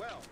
well.